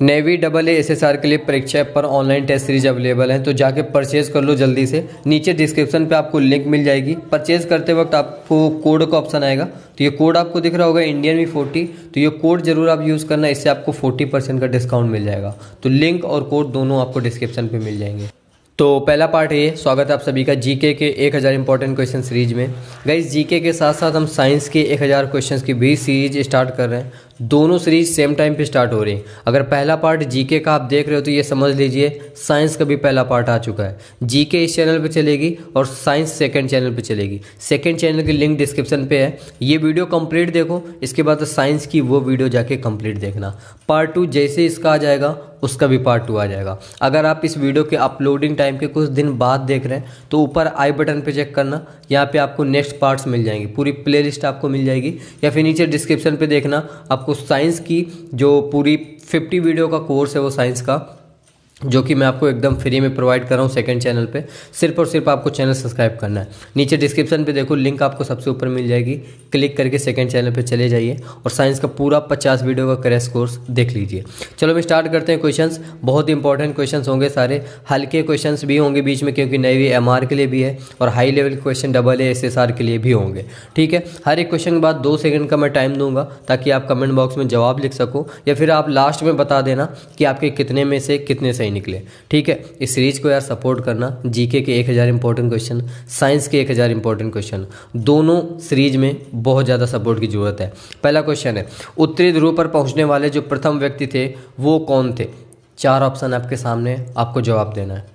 Navy double A S S R के लिए परीक्षा पर ऑनलाइन टेस्ट सीरीज़ अवेलेबल है तो जाके परचेज कर लो जल्दी से। नीचे डिस्क्रिप्शन पे आपको लिंक मिल जाएगी। परचेज करते वक्त आपको कोड का ऑप्शन आएगा। तो ये कोड आपको दिख रहा होगा इंडियन वी फोर्टी तो ये कोड ज़रूर आप यूज़ करना, इससे आपको फोर्टी परसेंट का डिस्काउंट मिल जाएगा। तो लिंक और कोड दोनों आपको डिस्क्रिप्शन पर मिल जाएँगे। तो पहला पार्ट ये, स्वागत है आप सभी का जीके के एक हज़ार इंपॉर्टेंट क्वेश्चन सीरीज़ में। गाइस जीके के साथ साथ हम साइंस के एक हज़ार क्वेश्चन की भी सीरीज़ स्टार्ट कर रहे हैं। दोनों सीरीज़ सेम टाइम पे स्टार्ट हो रही हैं। अगर पहला पार्ट जीके का आप देख रहे हो तो ये समझ लीजिए साइंस का भी पहला पार्ट आ चुका है। जीके इस चैनल पर चलेगी और साइंस सेकेंड चैनल पर चलेगी। सेकेंड चैनल की लिंक डिस्क्रिप्शन पर है। ये वीडियो कंप्लीट देखो, इसके बाद साइंस की वो वीडियो जाके कंप्लीट देखना। पार्ट टू जैसे इसका आ जाएगा उसका भी पार्ट टू आ जाएगा। अगर आप इस वीडियो के अपलोडिंग टाइम के कुछ दिन बाद देख रहे हैं तो ऊपर आई बटन पे चेक करना, यहाँ पे आपको नेक्स्ट पार्ट्स मिल जाएँगे। पूरी प्लेलिस्ट आपको मिल जाएगी। या फिर नीचे डिस्क्रिप्शन पे देखना, आपको साइंस की जो पूरी 50 वीडियो का कोर्स है वो साइंस का जो कि मैं आपको एकदम फ्री में प्रोवाइड कर रहा हूँ सेकंड चैनल पे। सिर्फ़ और सिर्फ़ आपको चैनल सब्सक्राइब करना है। नीचे डिस्क्रिप्शन पे देखो लिंक आपको सबसे ऊपर मिल जाएगी। क्लिक करके सेकंड चैनल पे चले जाइए और साइंस का पूरा 50 वीडियो का क्रैश कोर्स देख लीजिए। चलो हम स्टार्ट करते हैं क्वेश्चन बहुत इंपॉर्टेंट क्वेश्चन होंगे सारे। हल्के क्वेश्चन भी होंगे बीच में, क्योंकि नई एम के लिए भी है और हाई लेवल के क्वेश्चन डबल ए एस के लिए भी होंगे। ठीक है? हर एक क्वेश्चन के बाद दो सेकेंड का मैं टाइम दूँगा, ताकि आप कमेंट बॉक्स में जवाब लिख सको। या फिर आप लास्ट में बता देना कि आपके कितने में से कितने सही निकले। ठीक है? इस सीरीज़ को यार सपोर्ट करना। जीके के एक हज़ार इंपॉर्टेंट क्वेश्चन साइंस के एक हज़ार इंपॉर्टेंट क्वेश्चन दोनों सीरीज़ में बहुत ज़्यादा सपोर्ट की ज़रूरत है। पहला क्वेश्चन है, उत्तरी ध्रुव पर पहुँचने वाले जो प्रथम व्यक्ति थे, वो कौन थे? चार ऑप्शन आपके सामने, आपको जवाब देना है।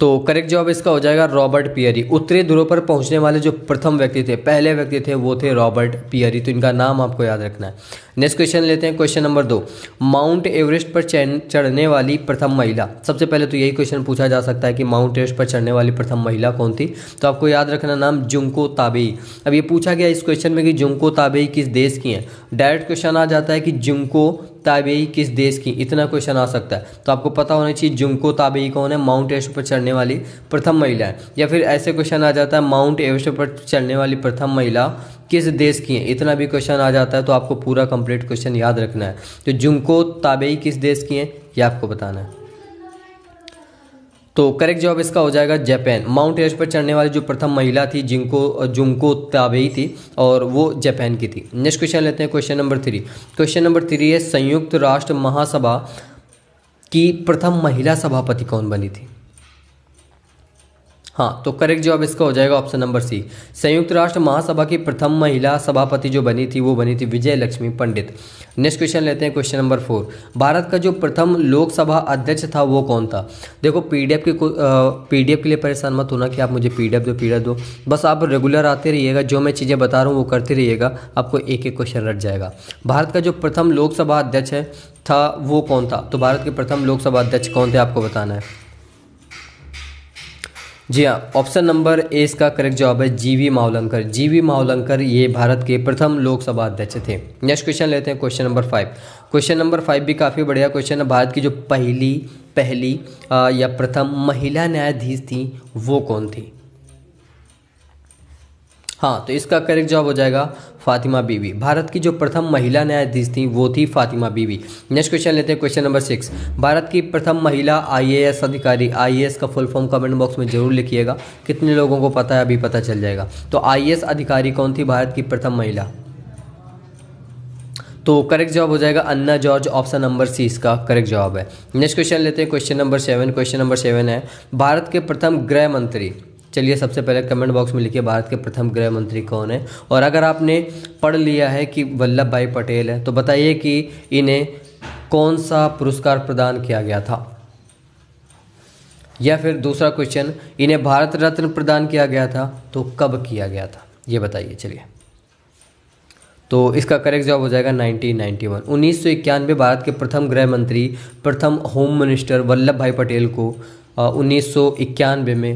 तो करेक्ट जवाब इसका हो जाएगा रॉबर्ट पियरी। उत्तरी ध्रुव पर पहुँचने वाले जो प्रथम व्यक्ति थे, पहले व्यक्ति थे, वो थे रॉबर्ट पियरी। तो इनका नाम आपको याद रखना है। नेक्स्ट क्वेश्चन लेते हैं क्वेश्चन नंबर दो। माउंट एवरेस्ट पर चढ़ने वाली प्रथम महिला। सबसे पहले तो यही क्वेश्चन पूछा जा सकता है कि माउंट एवरेस्ट पर चढ़ने वाली प्रथम महिला कौन थी? तो आपको याद रखना नाम, जुंको ताबेई। अब ये पूछा गया इस क्वेश्चन में कि जुंको ताबेई किस देश की हैं? डायरेक्ट क्वेश्चन आ जाता है कि जुमको ताबेई किस देश की, इतना क्वेश्चन आ सकता है। तो आपको पता होना चाहिए जुमको ताबेई कौन है माउंट एवरेस्ट पर चढ़ने वाली प्रथम महिला है। या फिर ऐसे क्वेश्चन आ जाता है माउंट एवरेस्ट पर चढ़ने वाली प्रथम महिला किस देश की है? इतना भी क्वेश्चन आ जाता है तो आपको पूरा कंप्लीट क्वेश्चन याद रखना है। तो जुमको ताबेई किस देश की है यह आपको बताना है। तो करेक्ट जवाब इसका हो जाएगा जापान माउंट एवरेस्ट पर चढ़ने वाली जो प्रथम महिला थी, जिनको जुमको ताबेई थी, और वो जापान की थी. नेक्स्ट क्वेश्चन लेते हैं question number three question number three है, संयुक्त राष्ट्र महासभा की प्रथम महिला सभापति कौन बनी थी? हाँ तो करेक्ट जवाब इसका हो जाएगा ऑप्शन नंबर सी संयुक्त राष्ट्र महासभा की प्रथम महिला सभापति जो बनी थी, वो बनी थी विजय लक्ष्मी पंडित। नेक्स्ट क्वेश्चन लेते हैं क्वेश्चन नंबर फोर भारत का जो प्रथम लोकसभा अध्यक्ष था, वो कौन था? देखो पीडीएफ के पीडीएफ के लिए परेशान मत होना कि आप मुझे पीडीएफ दो पीडीएफ दो। बस आप रेगुलर आते रहिएगा, जो मैं चीज़ें बता रहा हूँ वो करते रहिएगा, आपको एक एक क्वेश्चन रट जाएगा। भारत का जो प्रथम लोकसभा अध्यक्ष है, था, वो कौन था? तो भारत के प्रथम लोकसभा अध्यक्ष कौन थे, आपको बताना है। जी हाँ ऑप्शन नंबर ए इसका करेक्ट जवाब है जीवी मावलंकर। जीवी मावलंकर ये भारत के प्रथम लोकसभा अध्यक्ष थे। नेक्स्ट क्वेश्चन लेते हैं question number five question number five भी काफ़ी बढ़िया क्वेश्चन है। भारत की जो पहली पहली आ, या प्रथम महिला न्यायाधीश थी वो कौन थी? हाँ तो इसका करेक्ट जवाब हो जाएगा फातिमा बीवी। भारत की जो प्रथम महिला न्यायाधीश थी, वो थी फातिमा बीवी। नेक्स्ट क्वेश्चन लेते हैं क्वेश्चन नंबर सिक्स भारत की प्रथम महिला आईएएस अधिकारी आईएएस का फुल फॉर्म कमेंट बॉक्स में ज़रूर लिखिएगा। कितने लोगों को पता है, अभी पता चल जाएगा। तो आईएएस अधिकारी कौन थी भारत की प्रथम महिला? तो करेक्ट जवाब हो जाएगा Anna George option number C इसका करेक्ट जवाब है। नेक्स्ट क्वेश्चन लेते हैं question number seven question number seven है, भारत के प्रथम गृह मंत्री। चलिए सबसे पहले कमेंट बॉक्स में लिखिए, भारत के प्रथम गृह मंत्री कौन है? और अगर आपने पढ़ लिया है कि वल्लभ भाई पटेल है तो बताइए कि इन्हें कौन सा पुरस्कार प्रदान किया गया था? या फिर दूसरा क्वेश्चन इन्हें भारत रत्न प्रदान किया गया था तो कब किया गया था? ये बताइए, चलिए। तो इसका करेक्ट जवाब हो जाएगा 1991 उन्नीस भारत के प्रथम गृह मंत्री, प्रथम होम मिनिस्टर वल्लभ भाई पटेल को उन्नीस सौ इक्यानवे में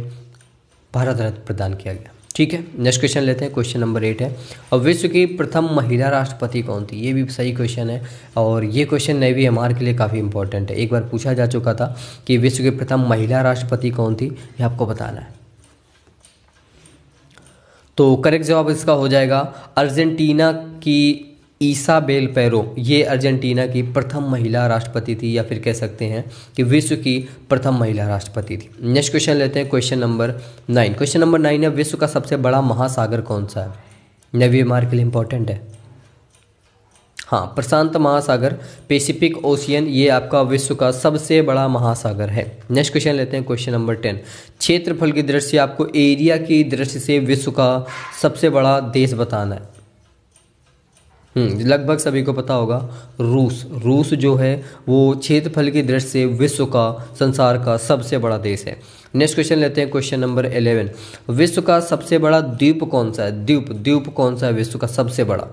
भारत रत्न प्रदान किया गया। ठीक है नेक्स्ट क्वेश्चन लेते हैं क्वेश्चन नंबर एट है। और विश्व की प्रथम महिला राष्ट्रपति कौन थी? ये भी सही क्वेश्चन है और ये क्वेश्चन नेवी एम के लिए काफ़ी इंपॉर्टेंट है। एक बार पूछा जा चुका था कि विश्व की प्रथम महिला राष्ट्रपति कौन थी, ये आपको बताना है। तो करेक्ट जवाब इसका हो जाएगा अर्जेंटीना की ईसाबेल पैरो, ये अर्जेंटीना की प्रथम महिला राष्ट्रपति थी, या फिर कह सकते हैं कि विश्व की प्रथम महिला राष्ट्रपति थी। नेक्स्ट क्वेश्चन लेते हैं question number nine question number nine है, विश्व का सबसे बड़ा महासागर कौन सा है? नवी मार्क के लिए इंपॉर्टेंट है। हाँ प्रशांत महासागर पैसिफिक ओशियन ये आपका विश्व का सबसे बड़ा महासागर है। नेक्स्ट क्वेश्चन लेते हैं क्वेश्चन नंबर टेन क्षेत्रफल की दृष्टि, आपको एरिया की दृष्टि से विश्व का सबसे बड़ा देश बताना है। लगभग सभी को पता होगा, रूस। रूस जो है, वो क्षेत्रफल की दृष्टि से विश्व का, संसार का सबसे बड़ा देश है। नेक्स्ट क्वेश्चन लेते हैं क्वेश्चन नंबर इलेवन विश्व का सबसे बड़ा द्वीप कौन सा है? द्वीप। द्वीप कौन सा है विश्व का सबसे बड़ा?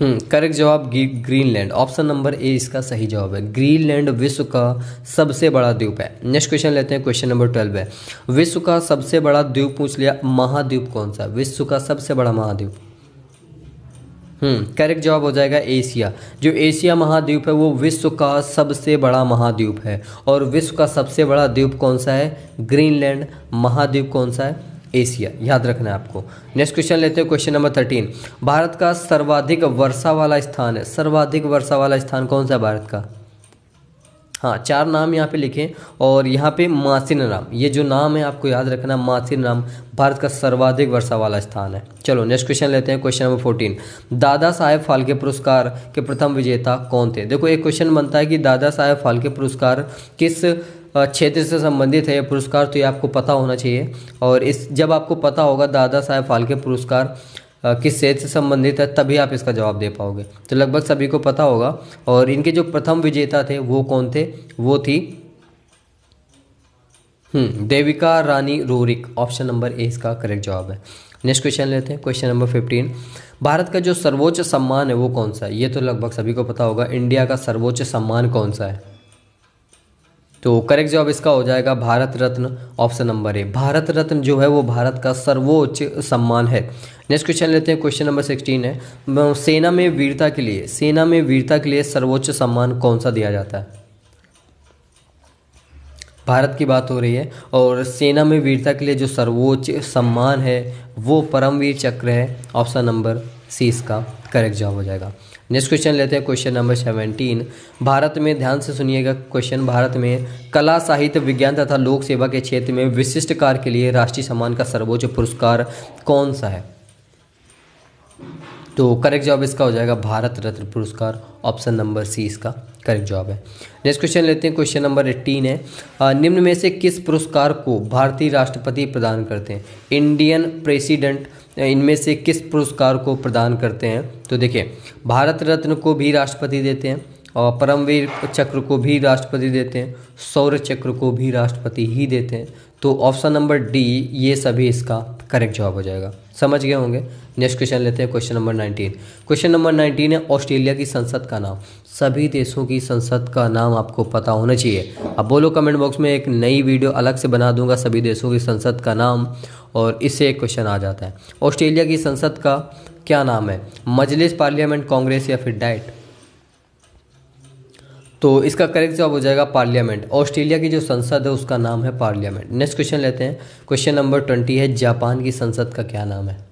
हम्म करेक्ट जवाब ग्रीनलैंड ऑप्शन नंबर ए इसका सही जवाब है। ग्रीनलैंड विश्व का सबसे बड़ा द्वीप है। नेक्स्ट क्वेश्चन लेते हैं क्वेश्चन नंबर ट्वेल्व है। विश्व का सबसे बड़ा द्वीप पूछ लिया, महाद्वीप कौन सा विश्व का सबसे बड़ा महाद्वीप। हम्म करेक्ट जवाब हो जाएगा एशिया जो एशिया महाद्वीप है, वो विश्व का सबसे बड़ा महाद्वीप है। और विश्व का सबसे बड़ा द्वीप कौन सा है? ग्रीनलैंड। महाद्वीप कौन सा है? एशिया याद रखना है आपको। नेक्स्ट क्वेश्चन लेते हैं क्वेश्चन नंबर थर्टीन भारत का सर्वाधिक वर्षा वाला स्थान है। सर्वाधिक वर्षा वाला स्थान कौन सा है भारत का? हाँ चार नाम यहाँ पे लिखें और यहाँ पे मासिन नाम ये जो नाम है, आपको याद रखना मासिन नाम भारत का सर्वाधिक वर्षा वाला स्थान है। चलो नेक्स्ट क्वेश्चन लेते हैं question number fourteen Dada Saheb Phalke पुरस्कार के प्रथम विजेता कौन थे? देखो, एक क्वेश्चन बनता है कि दादा साहेब फाल्के पुरस्कार किस क्षेत्र से संबंधित है ये पुरस्कार तो ये आपको पता होना चाहिए। और इस, जब आपको पता होगा, दादा साहेब फाल्के पुरस्कार किस क्षेत्र से संबंधित है, तभी आप इसका जवाब दे पाओगे। तो लगभग सभी को पता होगा। और इनके जो प्रथम विजेता थे, वो कौन थे? वो थी हम्म Devika Rani Roerich option number A इसका करेक्ट जवाब है। नेक्स्ट क्वेश्चन लेते हैं। Question number fifteen. भारत का जो सर्वोच्च सम्मान है, वो कौन सा है? ये तो लगभग सभी को पता होगा। इंडिया का सर्वोच्च सम्मान कौन सा है? तो करेक्ट जवाब इसका हो जाएगा Bharat Ratna. Option number A. Bharat Ratna जो है, वो भारत का सर्वोच्च सम्मान है। नेक्स्ट क्वेश्चन लेते हैं क्वेश्चन नंबर सिक्सटीन है। सेना में वीरता के लिए, सेना में वीरता के लिए सर्वोच्च सम्मान कौन सा दिया जाता है? भारत की बात हो रही है, और सेना में वीरता के लिए जो सर्वोच्च सम्मान है, वो परमवीर चक्र है। ऑप्शन नंबर सी इसका करेक्ट जवाब हो जाएगा। नेक्स्ट क्वेश्चन लेते हैं क्वेश्चन नंबर सेवेंटीन भारत में, ध्यान से सुनिएगा क्वेश्चन भारत में कला, साहित्य, विज्ञान तथा लोक सेवा के क्षेत्र में विशिष्ट कार्य के लिए राष्ट्रीय सम्मान का सर्वोच्च पुरस्कार कौन सा है? तो करेक्ट जवाब इसका हो जाएगा भारत रत्न पुरस्कार ऑप्शन नंबर सी इसका करेक्ट जवाब है। नेक्स्ट क्वेश्चन लेते हैं क्वेश्चन नंबर एट्टीन है। निम्न में से किस पुरस्कार को भारतीय राष्ट्रपति प्रदान करते हैं? इंडियन प्रेसिडेंट इनमें से किस पुरस्कार को प्रदान करते हैं? तो देखिए, भारत रत्न को भी राष्ट्रपति देते हैं और परमवीर चक्र को भी राष्ट्रपति देते हैं, सौर चक्र को भी राष्ट्रपति ही देते हैं। तो ऑप्शन नंबर डी ये सभी इसका करेक्ट जवाब हो जाएगा। समझ गए होंगे? नेक्स्ट क्वेश्चन लेते हैं question number nineteen question number nineteen है ऑस्ट्रेलिया की संसद का नाम। सभी देशों की संसद का नाम आपको पता होना चाहिए। अब बोलो कमेंट बॉक्स में एक नई वीडियो अलग से बना दूँगा, सभी देशों की संसद का नाम, और इससे एक क्वेश्चन आ जाता है। ऑस्ट्रेलिया की संसद का क्या नाम है? मजलिस पार्लियामेंट कांग्रेस या फिर डाइट तो इसका करेक्ट जवाब हो जाएगा पार्लियामेंट ऑस्ट्रेलिया की जो संसद है, उसका नाम है पार्लियामेंट नेक्स्ट क्वेश्चन लेते हैं. क्वेश्चन नंबर ट्वेंटी है, जापान की संसद का क्या नाम है?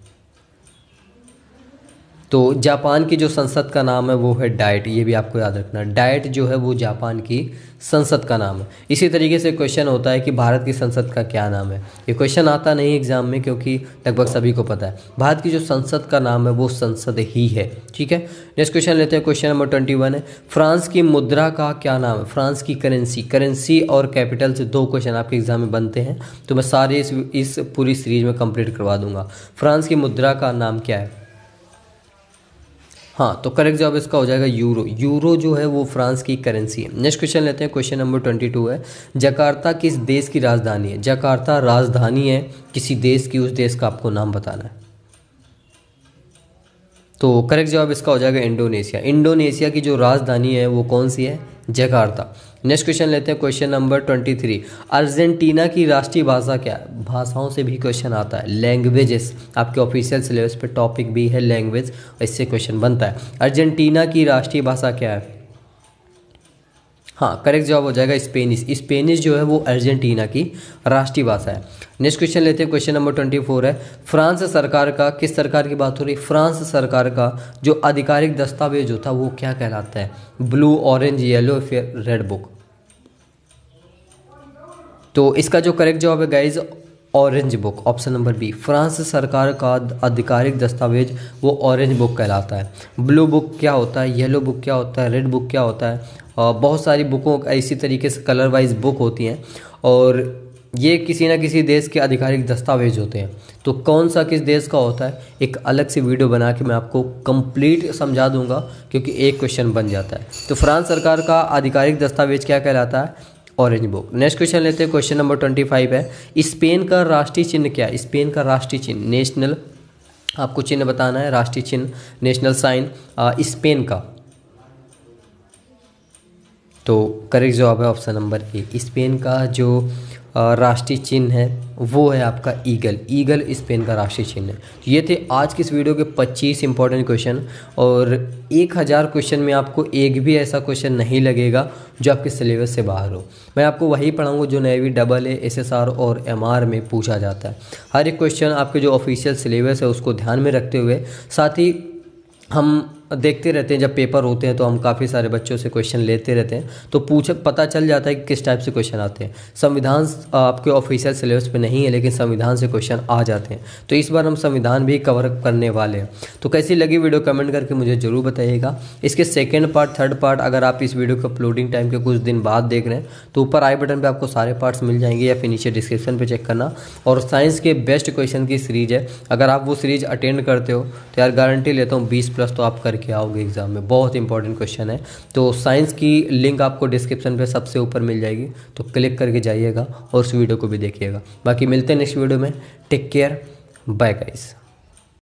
तो जापान की जो संसद का नाम है, वो है डाइट, ये भी आपको याद रखना। डाइट जो है, वो जापान की संसद का नाम है। इसी तरीके से क्वेश्चन होता है कि भारत की संसद का क्या नाम है। ये क्वेश्चन आता नहीं एग्ज़ाम में, क्योंकि लगभग सभी को पता है। भारत की जो संसद का नाम है, वो संसद ही है, ठीक है? नेक्स्ट क्वेश्चन लेते हैं। क्वेश्चन नंबर ट्वेंटी वन है। फ्रांस की मुद्रा का क्या नाम है? फ्रांस की करेंसी करेंसी और कैपिटल से दो क्वेश्चन आपके एग्ज़ाम में बनते हैं। तो मैं सारे इस इस पूरी सीरीज़ में कंप्लीट करवा दूँगा। फ्रांस की मुद्रा का नाम क्या है? हाँ तो करेक्ट जवाब इसका हो जाएगा यूरो। यूरो जो है वो फ्रांस की करेंसी है। नेक्स्ट क्वेश्चन लेते हैं क्वेश्चन नंबर ट्वेंटी टू है। जकार्ता किस देश की राजधानी है? जकार्ता राजधानी है किसी देश की, उस देश का आपको नाम बताना है। तो करेक्ट जवाब इसका हो जाएगा इंडोनेशिया। इंडोनेशिया की जो राजधानी है, वो कौन सी है? जकार्ता। नेक्स्ट क्वेश्चन लेते हैं question number twenty three Argentina की राष्ट्रीय भाषा क्या है? भाषाओं से भी क्वेश्चन आता है। लैंग्वेजेस आपके ऑफिशियल सिलेबस पे टॉपिक भी है लैंग्वेज इससे क्वेश्चन बनता है। अर्जेंटीना की राष्ट्रीय भाषा क्या है? हाँ करेक्ट जवाब हो जाएगा स्पेनिश। स्पेनिश जो है वो अर्जेंटीना की राष्ट्रीय भाषा है। नेक्स्ट क्वेश्चन लेते हैं क्वेश्चन नंबर ट्वेंटी फोर है। फ्रांस सरकार का, किस सरकार की बात हो रही? है फ्रांस सरकार का जो आधिकारिक दस्तावेज़ होता है वो क्या कहलाता है? ब्लू ऑरेंज येलो फिर रेड बुक तो इसका जो करेक्ट जवाब है guys orange book option number B France सरकार का आधिकारिक दस्तावेज़ वो ऑरेंज बुक कहलाता है। ब्लू बुक क्या होता है? येलो बुक क्या होता है? रेड बुक क्या होता है? बहुत सारी बुकों इसी तरीके से कलर वाइज बुक होती हैं। और ये किसी ना किसी देश के आधिकारिक दस्तावेज़ होते हैं। तो कौन सा किस देश का होता है? एक अलग से वीडियो बना के मैं आपको कंप्लीट समझा दूँगा, क्योंकि एक क्वेश्चन बन जाता है। तो फ्रांस सरकार का आधिकारिक दस्तावेज़ क्या कहलाता है? ऑरेंज बुक नेक्स्ट क्वेश्चन लेते हैं क्वेश्चन नंबर ट्वेंटी फाइव है। स्पेन का राष्ट्रीय चिन्ह क्या स्पेन का राष्ट्रीय चिन्ह नेशनल आपको चिन्ह बताना है, राष्ट्रीय चिन्ह नेशनल साइन स्पेन का। तो करेक्ट जवाब है ऑप्शन नंबर ए स्पेन का जो राष्ट्रीय चिन्ह है, वो है आपका ईगल ईगल स्पेन का राष्ट्रीय चिन्ह है। तो ये थे आज की इस वीडियो के 25 इंपॉर्टेंट क्वेश्चन और 1000 क्वेश्चन में आपको एक भी ऐसा क्वेश्चन नहीं लगेगा जो आपके सिलेबस से बाहर हो। मैं आपको वही पढ़ाऊँगा जो नेवी डबल ए एस और एमआर में पूछा जाता है। हर एक क्वेश्चन आपके जो ऑफिशियल सिलेबस है उसको ध्यान में रखते हुए, साथ ही हम देखते रहते हैं, जब पेपर होते हैं तो हम काफ़ी सारे बच्चों से क्वेश्चन लेते रहते हैं तो पूछ पता चल जाता है कि किस टाइप से क्वेश्चन आते हैं। संविधान आपके ऑफिशियल सिलेबस पे नहीं है, लेकिन संविधान से क्वेश्चन आ जाते हैं। तो इस बार हम संविधान भी कवर करने वाले हैं। तो कैसी लगी वीडियो कमेंट करके मुझे ज़रूर बताइएगा। इसके सेकेंड पार्ट थर्ड पार्ट अगर आप इस वीडियो को अपलोडिंग टाइम के कुछ दिन बाद देख रहे हैं तो ऊपर आई बटन पर आपको सारे पार्ट्स मिल जाएँगे, या फिर नीचे डिस्क्रिप्शन पर चेक करना। और साइंस के बेस्ट क्वेश्चन की सीरीज़ है। अगर आप वो सीरीज़ अटेंड करते हो तो यार गारंटी लेता हूँ, बीस प्लस तो आप करके आओगे एग्ज़ाम में। बहुत इंपॉर्टेंट क्वेश्चन है। तो साइंस की लिंक आपको डिस्क्रिप्शन पे सबसे ऊपर मिल जाएगी। तो क्लिक करके जाइएगा और उस वीडियो को भी देखिएगा। बाकी मिलते हैं नेक्स्ट वीडियो में। Take care bye guys